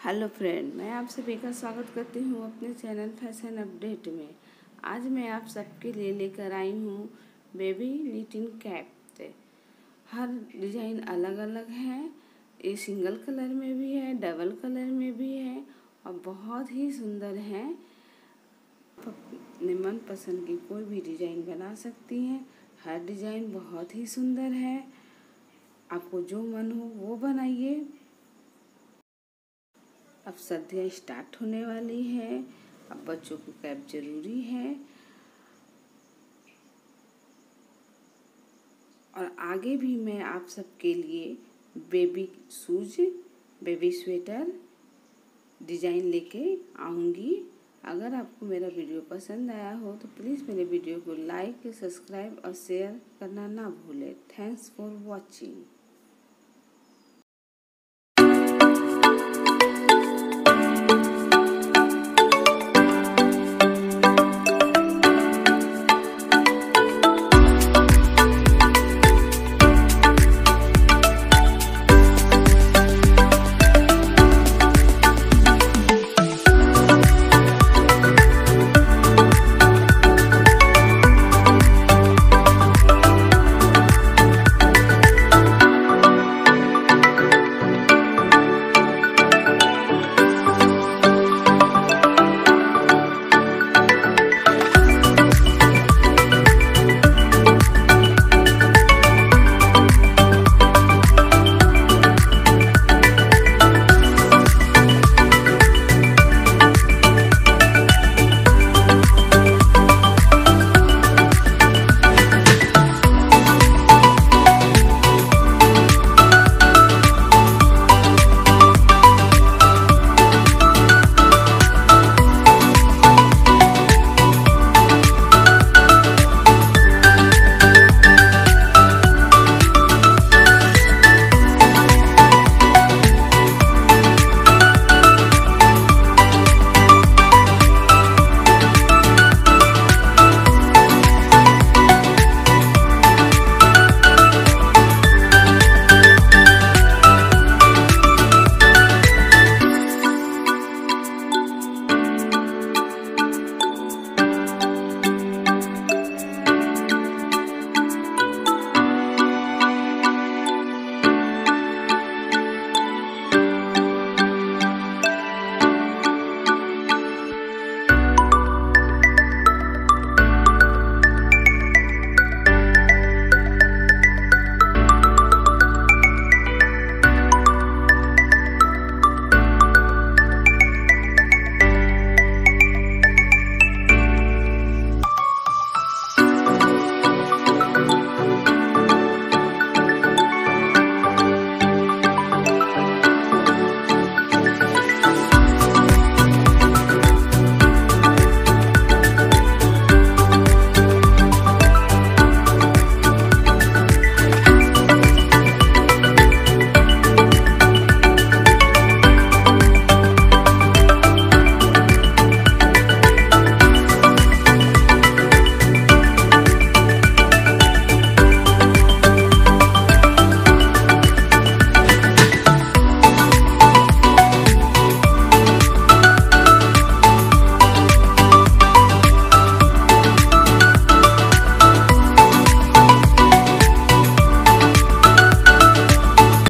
Hello friend, मैं आप सभी का स्वागत करती हूँ अपने चैनल फ़ैशन अपडेट में। आज मैं आप सबके लिए लेकर आई हूँ बेबी निटिंग कैप। हर डिज़ाइन अलग अलग है। ये सिंगल कलर में भी है, डबल कलर में भी है और बहुत ही सुंदर है। अपने मन पसंद की कोई भी डिज़ाइन बना सकती हैं। हर डिज़ाइन बहुत ही सुंदर है। आपको जो मन हो वो बनाइए। अब सर्दियाँ स्टार्ट होने वाली है। अब बच्चों की कैप ज़रूरी है। और आगे भी मैं आप सबके लिए baby shoes baby sweater design लेके आऊँगी। अगर आपको मेरा वीडियो पसंद आया हो तो प्लीज़ मेरे वीडियो को लाइक सब्सक्राइब और शेयर करना ना भूलें। Thanks for watching